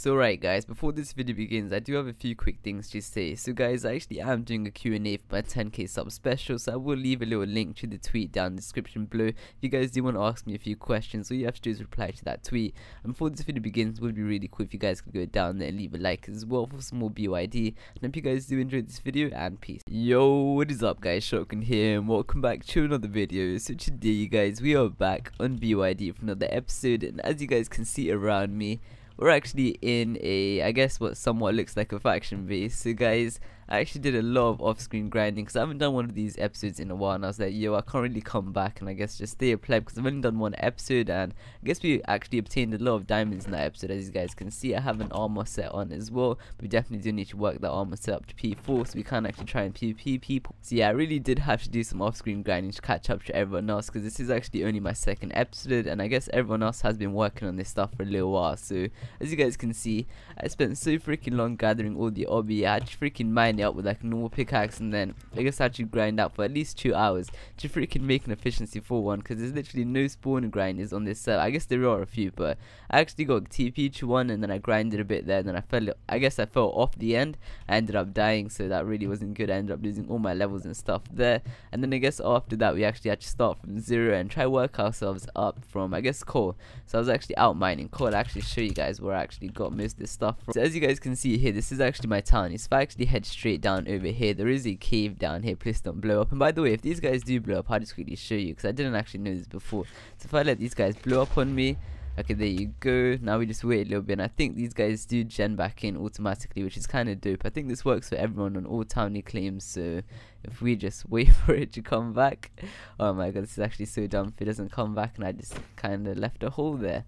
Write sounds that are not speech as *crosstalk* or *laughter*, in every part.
So right guys, before this video begins, I do have a few quick things to say. So guys, I actually am doing a Q&A for my 10k sub special, so I will leave a little link to the tweet down in the description below. If you guys do want to ask me a few questions, all you have to do is reply to that tweet. And before this video begins, it would be really cool if you guys could go down there and leave a like as well for some more BYD. And hope you guys do enjoy this video, and peace. Yo, what is up guys, Shotgun here, and welcome back to another video. So today you guys, we are back on BYD for another episode, and as you guys can see around me, we're actually in a I guess what somewhat looks like a faction base. So guys I actually did a lot of off-screen grinding because I haven't done one of these episodes in a while and I was like yo I can't really come back and I guess just stay a pleb because I've only done one episode and I guess we actually obtained a lot of diamonds in that episode as you guys can see. I have an armor set on as well we definitely do need to work that armor set up to P4 so we can actually try and PvP people. So yeah I really did have to do some off-screen grinding to catch up to everyone else because this is actually only my second episode and I guess everyone else has been working on this stuff for a little while. So as you guys can see I spent so freaking long gathering all the obby. I had to freaking mine it up with like a normal pickaxe and then I guess I had to grind out for at least two hours to freaking make an efficiency for one because there's literally no spawn grinders on this server. I guess there are a few but I actually got TP to one and then I grinded a bit there and then I fell I guess I fell off the end. I ended up dying so that really wasn't good. I ended up losing all my levels and stuff there. And then I guess after that we actually had to start from zero and try work ourselves up from I guess coal so I was actually out mining coal I'll actually show you guys where I actually got most of this stuff from. so as you guys can see here this is actually my town if I actually head straight down over here. There is a cave down here. Please don't blow up. And by the way if these guys do blow up I'll just quickly show you because I didn't actually know this before. So if I let these guys blow up on me okay there you go. Now we just wait a little bit and I think these guys do gen back in automatically which is kind of dope. I think this works for everyone on all towny claims so if we just *laughs* wait for it to come back oh my god this is actually so dumb if it doesn't come back and I just kind of left a hole there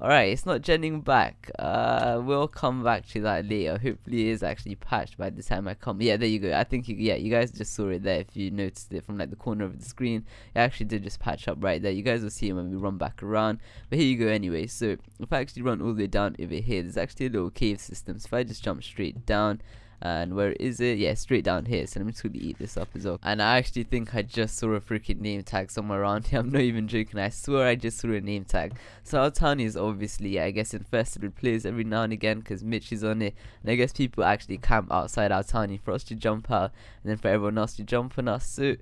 Alright, it's not genning back. Uh, we'll come back to that later. Hopefully it is actually patched by the time I come. Yeah, there you go. I think, you, yeah, you guys just saw it there. If you noticed it from like the corner of the screen, it actually did just patch up right there. You guys will see it when we run back around. But here you go anyway. So if I actually run all the way down over here, there's actually a little cave system. So if I just jump straight down, and where is it? Yeah straight down here so let me just quickly eat this up as well. And I actually think I just saw a freaking name tag somewhere around here. *laughs* I'm not even joking. I swear I just saw a name tag. So our town is obviously I guess infested with players every now and again because Mitch is on it. And I guess people actually camp outside our town. For us to jump out and then for everyone else to jump on us so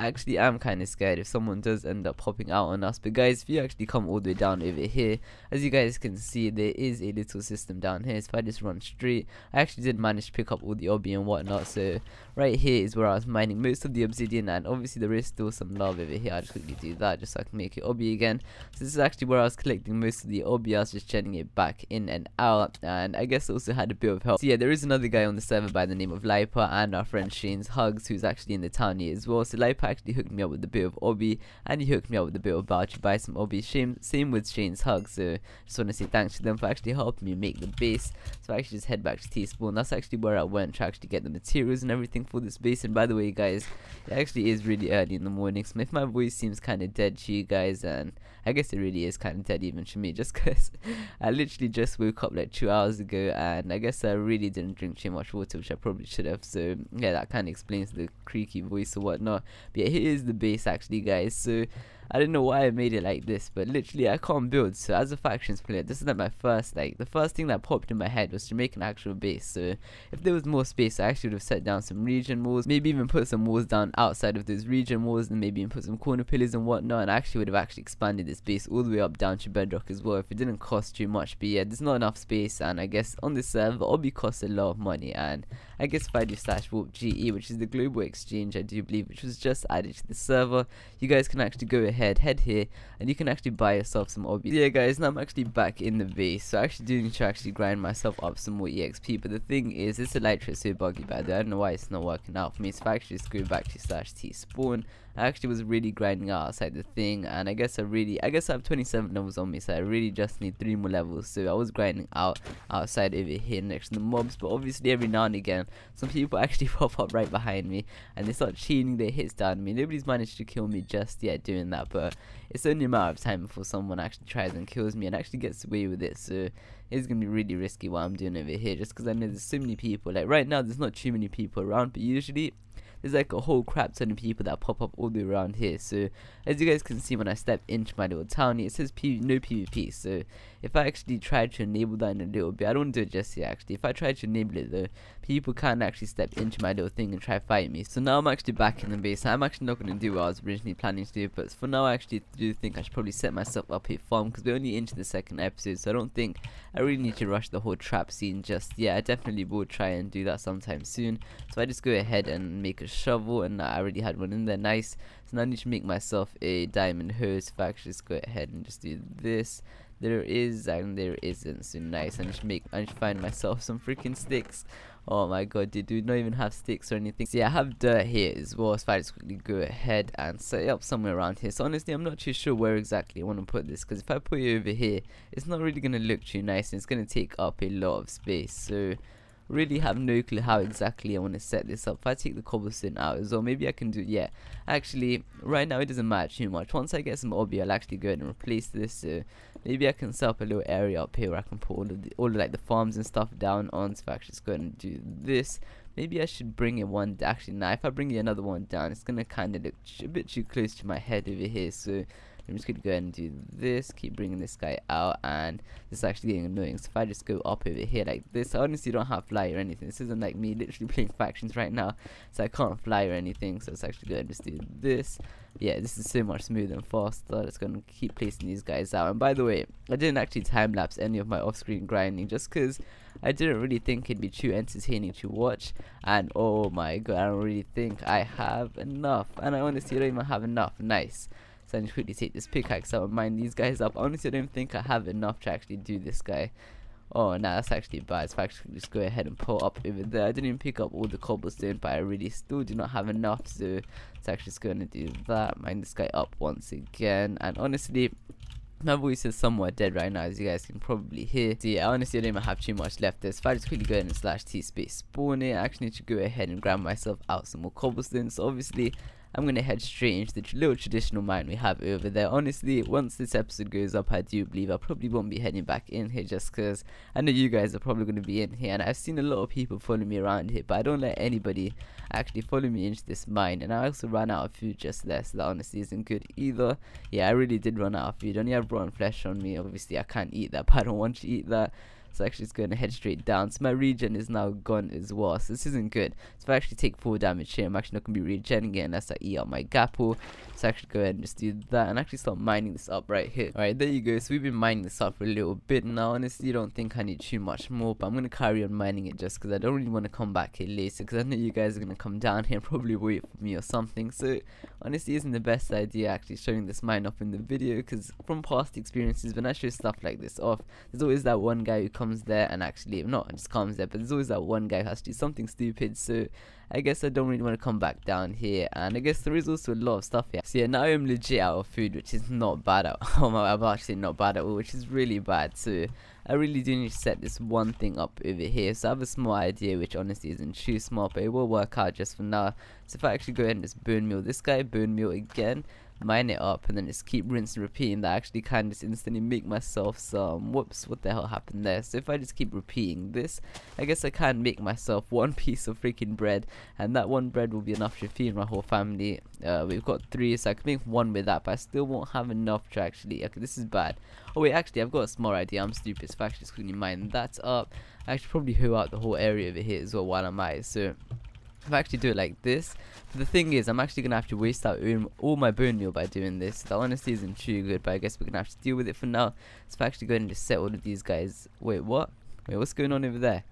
I actually am kind of scared if someone does end up popping out on us. But guys if you actually come all the way down over here as you guys can see there is a little system down here. So if I just run straight I actually did manage to pick up all the obby and whatnot. So right here is where I was mining most of the obsidian and obviously there is still some lava over here. I'll just quickly do that just so I can make it obby again. So this is actually where I was collecting most of the obby I was just jetting it back in and out and I guess also had a bit of help. So yeah there is another guy on the server by the name of Lipa and our friend Shane's Hugs who's actually in the town here as well. So Lipa actually hooked me up with a bit of obby, and he hooked me up with a bit of to buy some obby. same, same with Shane's hug, so just want to say thanks to them for actually helping me make the base. So I actually just head back to T-Spawn that's actually where I went to actually get the materials and everything for this base. And by the way guys it actually is really early in the morning so if my voice seems kind of dead to you guys and I guess it really is kind of dead even to me *laughs* just because I literally just woke up like two hours ago and I guess I really didn't drink too much water which I probably should have. So yeah that kind of explains the creaky voice or whatnot but yeah here is the base actually guys. So I don't know why I made it like this, but literally I can't build. So as a factions player, this is like my first, like the first thing that popped in my head was to make an actual base. So if there was more space, I actually would have set down some region walls, maybe even put some walls down outside of those region walls, and maybe even put some corner pillars and whatnot. And I actually would have actually expanded this base all the way up down to bedrock as well if it didn't cost too much. But yeah, there's not enough space, and I guess on this server, obby costs a lot of money. And I guess if I do slash warp GE, which is the global exchange, I do believe, which was just added to the server, you guys can actually go ahead, head here, and you can actually buy yourself some obby. Yeah, guys, now I'm actually back in the base, so I actually do need to actually grind myself up some more EXP. But the thing is, this elytra is so buggy, by the way. I don't know why it's not working out for me. So I actually just go back to slash T spawn, I actually was really grinding out outside the thing and I guess I really I guess I have 27 levels on me so I really just need 3 more levels. So I was grinding out outside over here next to the mobs but obviously every now and again some people *laughs* actually pop up right behind me and they start cheating their hits down me. Nobody's managed to kill me just yet doing that but it's only a matter of time before someone actually tries and kills me and actually gets away with it. So it's gonna be really risky what I'm doing over here just because I know there's so many people. Like right now there's not too many people around but usually there's like a whole crap ton of people that pop up all the way around here. So as you guys can see when I step into my little town it says P no PvP. So if I actually try to enable that in a little bit, I don't do it just yet actually. If I try to enable it though, people can't actually step into my little thing and try fight me. So now I'm actually back in the base. I'm actually not going to do what I was originally planning to do, but for now I actually do think I should probably set myself up a farm because we're only into the second episode, so I don't think I really need to rush the whole trap scene just yet. I definitely will try and do that sometime soon. So I just go ahead and make a shovel, and I already had one in there. Nice. So now I need to make myself a diamond hose. If I actually just go ahead and just do this there is and there isn't. So nice. I just make I just find myself some freaking sticks. Oh my god dude do not even have sticks or anything? Yeah I have dirt here as well. So I just quickly go ahead and set it up somewhere around here. So honestly I'm not too sure where exactly I want to put this because if I put it over here it's not really gonna look too nice and it's gonna take up a lot of space. So really have no clue how exactly I want to set this up. If I take the cobblestone out as well, maybe I can do, yeah. Actually, right now it doesn't matter too much. Once I get some obby, I'll actually go ahead and replace this. So maybe I can set up a little area up here where I can put all of the, all of like the farms and stuff down on. So if I actually just go ahead and do this, maybe I should bring it one, actually now if I bring another one down, it's going to kind of look a bit too close to my head over here. So I'm just gonna go ahead and do this keep bringing this guy out and this is actually getting annoying. So if I just go up over here like this I honestly don't have fly or anything. This isn't like me literally *laughs* playing factions right now so I can't fly or anything so let's actually go ahead and just do this. Yeah this is so much smoother and faster. It's gonna keep placing these guys out. And by the way I didn't actually time lapse any of my off-screen grinding just because I didn't really think it'd be too entertaining to watch. And oh my god I don't really think I have enough. And I honestly don't even have enough. Nice so I need quickly take this pickaxe out and mine these guys up. Honestly, I don't think I have enough to actually do this guy. Oh, nah, that's actually bad. So I actually just go ahead and pull up over there. I didn't even pick up all the cobblestone, but I really still do not have enough. So it's actually just going to do that. Mine this guy up once again. And honestly, my voice is somewhat dead right now, as you guys can probably hear. So yeah, honestly, I don't even have too much left there. So if I just quickly go ahead and slash T space spawn it, I actually need to go ahead and grab myself out some more cobblestone. So obviously, I'm gonna head straight into the little traditional mine we have over there. Honestly, once this episode goes up, I do believe I probably won't be heading back in here just because I know you guys are probably gonna be in here, and I've seen a lot of people follow me around here, but I don't let anybody actually follow me into this mine. And I also ran out of food just there, so that honestly isn't good either. Yeah, I really did run out of food. Only have rotten flesh on me. Obviously, I can't eat that, but I don't want to eat that. So actually it's going to head straight down. So my regen is now gone as well. So this isn't good. So if I actually take 4 damage here, I'm actually not going to be regenning it unless I eat up my gapple. Actually go ahead and just do that and actually start mining this up right here. Alright, there you go. So we've been mining this up for a little bit now. Honestly, I don't think I need too much more, but I'm going to carry on mining it just because I don't really want to come back here later because I know you guys are going to come down here and *laughs* probably wait for me or something. So honestly, isn't the best idea actually showing this mine up in the video because from past experiences, when I show stuff like this off, there's always that one guy who comes there and actually, not just comes there, but there's always that one guy who has to do something stupid. So I guess I don't really want to come back down here and I guess there is also a lot of stuff here. So yeah now I'm legit out of food which is not bad at *laughs* all. I'm actually not bad at all which is really bad so I really do need to set this one thing up over here. So I have a small idea which honestly isn't too small but it will work out just for now. So if I actually go ahead and just bone meal this guy bone meal again mine it up and then just keep rinsing repeating that I actually of just instantly make myself some whoops what the hell happened there? So if I just keep repeating this I guess I can make myself *laughs* one piece of freaking bread and that one bread will be enough to feed my whole family. Uh, we've got three so I can make one with that but I still won't have enough to actually okay this is bad. Oh wait actually I've got a small idea. I'm stupid. So I actually just quickly mine. That up. I should probably hoe out the whole area over here as well while I'm at it so if I actually do it like this, but the thing is, I'm actually going to have to waste out all my bone meal by doing this. That honestly isn't too good, but I guess we're going to have to deal with it for now. So if I actually go ahead and just set all of these guys... Wait, what? Wait, what's going on over there?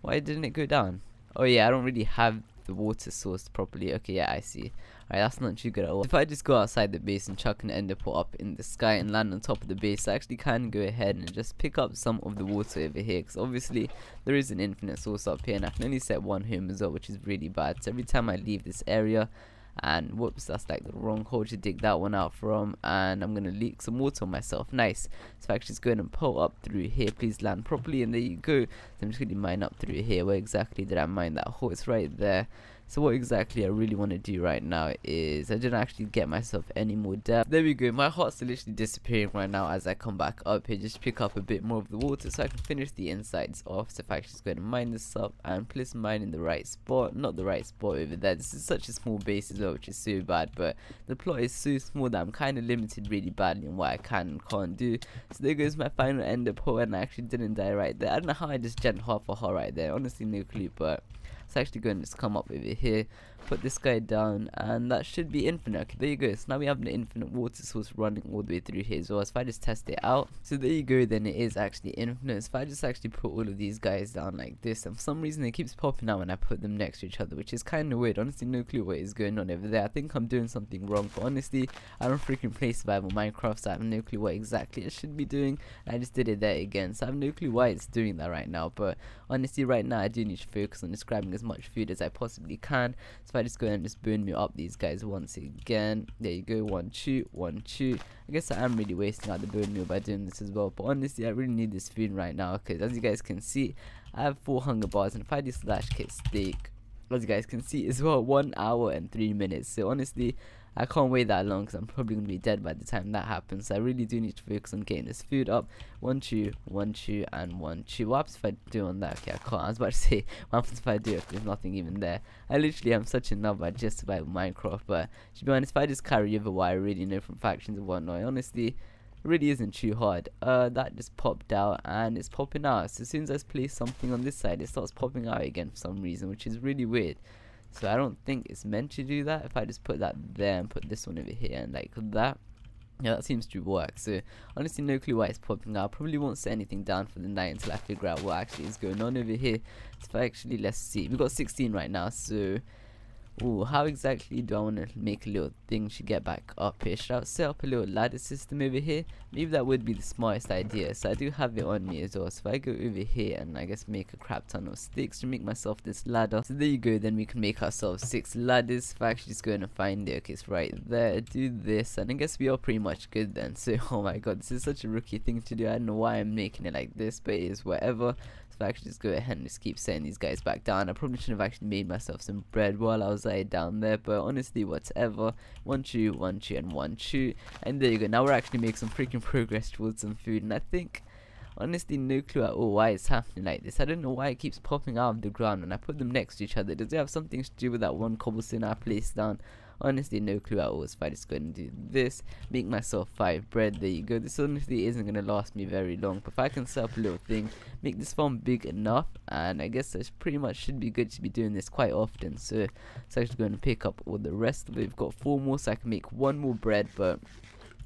Why didn't it go down? Oh yeah, I don't really have the water source properly. Okay, yeah, I see. Alright, that's not too good at all. If I just go outside the base and chuck an ender pearl up in the sky and land on top of the base, I actually can go ahead and just pick up some of the water over here. Because obviously, there is an infinite source up here and I can only set one home as well, which is really bad. So every time I leave this area, and whoops that's like the wrong hole to dig that one out from and I'm gonna leak some water on myself nice so I actually just go and pull up through here please land properly and there you go so I'm just gonna mine up through here where exactly did I mine that hole it's right there So what exactly I really want to do right now is I didn't actually get myself any more depth. There we go. My heart's literally disappearing right now as I come back up here. Just pick up a bit more of the water so I can finish the insides off. So if I just go to mine this up and place mine in the right spot. Not the right spot over there. This is such a small base as well which is so bad. But the plot is so small that I'm kind of limited really badly in what I can and can't do. So there goes my final end up hole and I actually didn't die right there. I don't know how I just gent half a heart right there. Honestly no clue but it's actually going to come up over here put this guy down and that should be infinite. Okay there you go. So now we have an infinite water source running all the way through here. As well so if i just test it out so there you go then it is actually infinite. So if i just actually put all of these guys down like this and for some reason it keeps popping out when i put them next to each other which is kind of weird. Honestly no clue what is going on over there. I think i'm doing something wrong but honestly i don't freaking play survival minecraft so i have no clue what exactly it should be doing. I just did it there again so i have no clue why it's doing that right now. But honestly right now i do need to focus on describing as much food as i possibly can. so if I just go and just burn me up these guys once again. There you go, one shoot, one shoot. I guess I am really wasting out the bone meal by doing this as well. But honestly, I really need this food right now because as you guys can see, I have four hunger bars and if I do slash kit steak, as you guys can see as well, one hour and three minutes. So honestly, I can't wait that long because I'm probably going to be dead by the time that happens. So I really do need to focus on getting this food up. One chew, one chew, and one chew. What happens if I do on that? Okay, I can't. I was about to *laughs* say, what happens if I do if there's nothing even there? I literally am such a at just about Minecraft. But to be honest, if I just carry over what I really know from factions and whatnot, honestly, really isn't too hard. Uh, that just popped out and it's popping out. So as soon as I place something on this side, it starts popping out again for some reason, which is really weird. So I don't think it's meant to do that. If I just put that there and put this one over here and like that, yeah, that seems to work. So honestly, no clue why it's popping out. Probably won't set anything down for the night until I figure out what actually is going on over here. So if I actually let's see, we've got 16 right now. So Ooh, how exactly do I want to make a little thing to get back up here? Should I set up a little ladder system over here? Maybe that would be the smartest idea. So I do have it on me as well. So if I go over here and I guess make a crap ton of sticks to make myself this ladder. So there you go. Then we can make ourselves six ladders. If I actually just go and find it. Okay, it's right there. Do this. And I guess we are pretty much good then. *laughs* So, oh my god, this is such a rookie thing to do. I don't know why I'm making it like this, but it is whatever. I actually just go ahead and just keep setting these guys back down. I probably should have actually made myself some bread while I was uh, down there, but honestly, whatever. One chew, one chew, and one chew. And there you go. Now we're actually making some freaking *laughs* progress towards some food, and I think honestly no clue at all why it's happening like this. I don't know why it keeps popping out of the ground when I put them next to each other. Does it have something to do with that one cobblestone I placed down? Honestly no clue at all so if I just go and do this. Make myself five bread. There you go. This honestly isn't gonna last me very long. But if I can set up a little thing make this farm big enough and I guess this pretty much should be good to be doing this quite often. So it's actually going to pick up all the rest of it. We've got four more so I can make one more bread but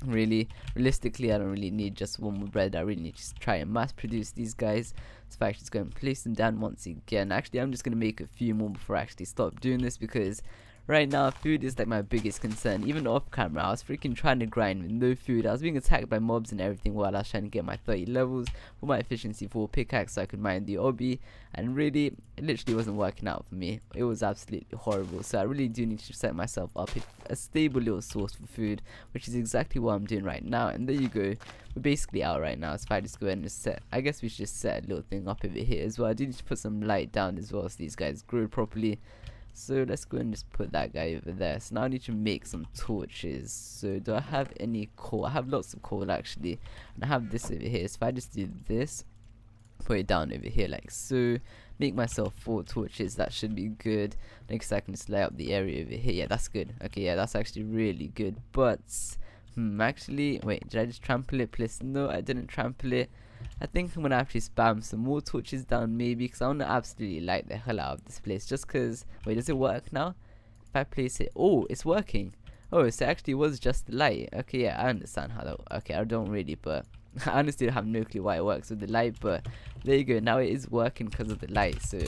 really realistically I don't really need just one more bread. I really need to try and mass produce these guys. So I actually just go and place them down once again actually I'm just going to make a few more before I actually stop doing this because right now food is like my biggest concern. Even off camera i was freaking trying to grind with no food. I was being attacked by mobs and everything while i was trying to get my 30 levels for my efficiency 4 pickaxe so i could mine the obby and really it literally wasn't working out for me. It was absolutely horrible. So i really do need to set myself up a stable little source for food which is exactly what i'm doing right now. And there you go. We're basically out right now. So if i just go ahead and set i guess we should just set a little thing up over here as well. I do need to put some light down as well so these guys grow properly so let's go and just put that guy over there. So now I need to make some torches. So do I have any coal? I have lots of coal actually. And I have this over here. So if I just do this, put it down over here like so. Make myself four torches. That should be good. Next I can just lay out the area over here. Yeah, that's good. Okay, yeah, that's actually really good. But, hmm, actually, wait, did I just trample it? Please, no, I didn't trample it. I think I'm gonna actually spam some more torches down maybe because I want to absolutely light the hell out of this place just because wait does it work now? If I place it oh it's working. Oh so it actually was just the light. Okay yeah I understand how that okay I don't really but *laughs* I honestly have no clue why it works with the light but there you go now it is working because of the light so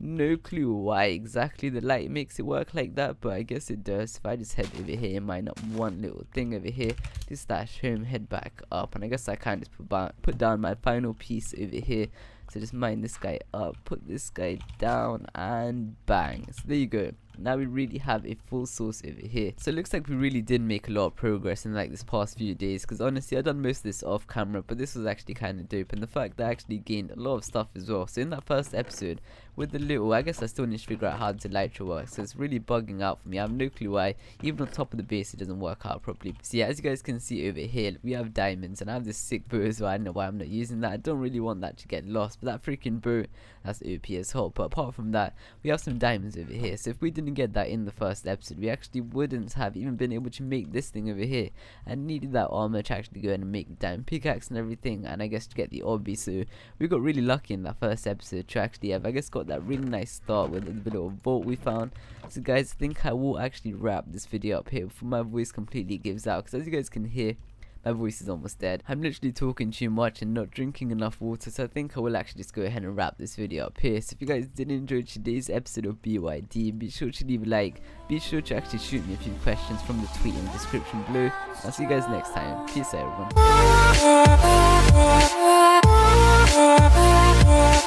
no clue why exactly the light makes it work like that but I guess it does. If I just head over here and mine up one little thing over here just stash home head back up. And I guess I kind of put, put down my final piece over here. So just mine this guy up put this guy down and bang. So there you go now we really have a full source over here. So it looks like we really did make a lot of progress in like this past few days because honestly I done most of this off camera but this was actually kind of dope and the fact that I actually gained a lot of stuff as well. So in that first episode with the little I guess I still need to figure out how the Elytra works so it's really bugging out for me. I have no clue why even on top of the base it doesn't work out properly. So yeah as you guys can see over here we have diamonds and I have this sick bow as well. I don't know why I'm not using that. I don't really want that to get lost but that freaking bow that's OP as whole but apart from that we have some diamonds over here. So if we didn't get that in the first episode. We actually wouldn't have even been able to make this thing over here. I needed that armor to actually go and make the diamond pickaxe and everything and I guess to get the obby so we got really lucky in that first episode to actually have I guess got that really nice start with the little vault we found. So guys I think I will actually wrap this video up here before my voice completely gives out. Because as you guys can hear my voice is almost dead. I'm literally talking too much and not drinking enough water, so I think I will actually just go ahead and wrap this video up here. So if you guys did enjoy today's episode of BYD, be sure to leave a like. Be sure to actually shoot me a few questions from the tweet in the description below. I'll see you guys next time. Peace out, everyone.